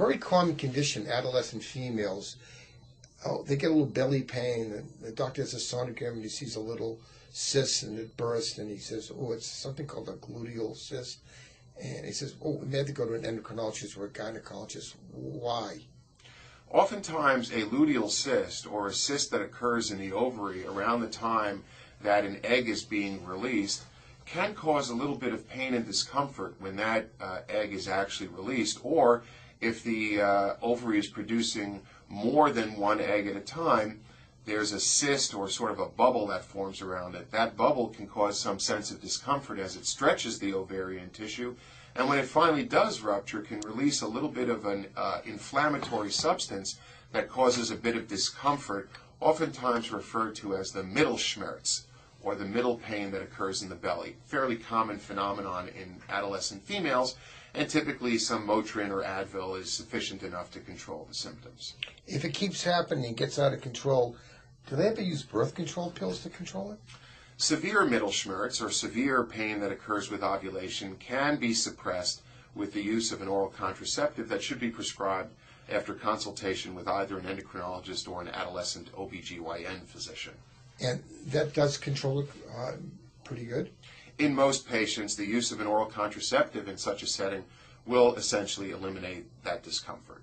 very common condition, adolescent females. Oh, they get a little belly pain. And the doctor has a sonogram and he sees a little cyst and it bursts and he says, oh, it's something called a luteal cyst. And he says, oh, we had to go to an endocrinologist or a gynecologist. Why? Oftentimes, a luteal cyst or a cyst that occurs in the ovary around the time that an egg is being released can cause a little bit of pain and discomfort when that uh, egg is actually released, or if the uh, ovary is producing more than one egg at a time, there's a cyst or sort of a bubble that forms around it. That bubble can cause some sense of discomfort as it stretches the ovarian tissue. And when it finally does rupture, can release a little bit of an uh, inflammatory substance that causes a bit of discomfort, oftentimes referred to as the Mittelschmerz or the middle pain that occurs in the belly. Fairly common phenomenon in adolescent females, and typically some Motrin or Advil is sufficient enough to control the symptoms. If it keeps happening and gets out of control, do they ever use birth control pills to control it? Severe middle Mittelschmerz, or severe pain that occurs with ovulation, can be suppressed with the use of an oral contraceptive that should be prescribed after consultation with either an endocrinologist or an adolescent OBGYN physician. And that does control it uh, pretty good? In most patients, the use of an oral contraceptive in such a setting will essentially eliminate that discomfort.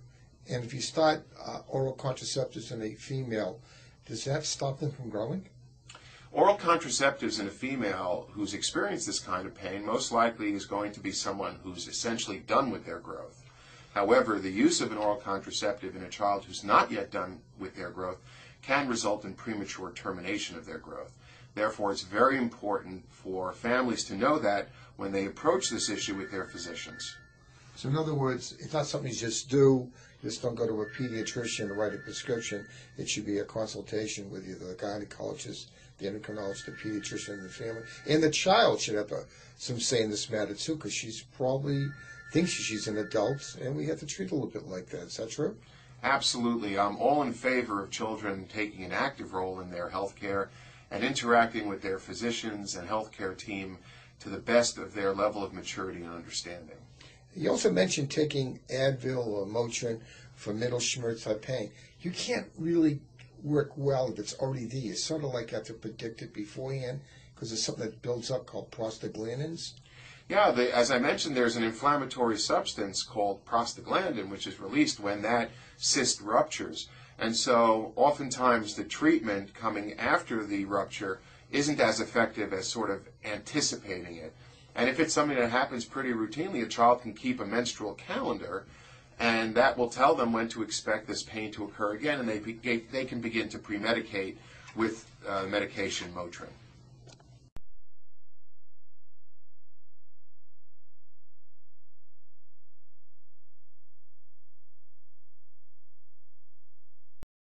And if you start uh, oral contraceptives in a female, does that stop them from growing? Oral contraceptives in a female who's experienced this kind of pain most likely is going to be someone who's essentially done with their growth. However, the use of an oral contraceptive in a child who's not yet done with their growth can result in premature termination of their growth. Therefore, it's very important for families to know that when they approach this issue with their physicians. So, in other words, it's not something you just do, just don't go to a pediatrician to write a prescription. It should be a consultation with either the gynecologist, the endocrinologist, the pediatrician, and the family. And the child should have a, some say in this matter, too, because she's probably thinks she's an adult, and we have to treat a little bit like that. Is that true? Absolutely. I'm all in favor of children taking an active role in their health care and interacting with their physicians and healthcare team to the best of their level of maturity and understanding. You also mentioned taking Advil or Motrin for middle Mittelschmerz type pain. You can't really work well if it's already there. You sort of like have to predict it beforehand because there's something that builds up called prostaglandins. Yeah, the, as I mentioned, there's an inflammatory substance called prostaglandin, which is released when that cyst ruptures. And so oftentimes the treatment coming after the rupture isn't as effective as sort of anticipating it. And if it's something that happens pretty routinely, a child can keep a menstrual calendar, and that will tell them when to expect this pain to occur again, and they, be, they can begin to pre-medicate with uh, medication Motrin.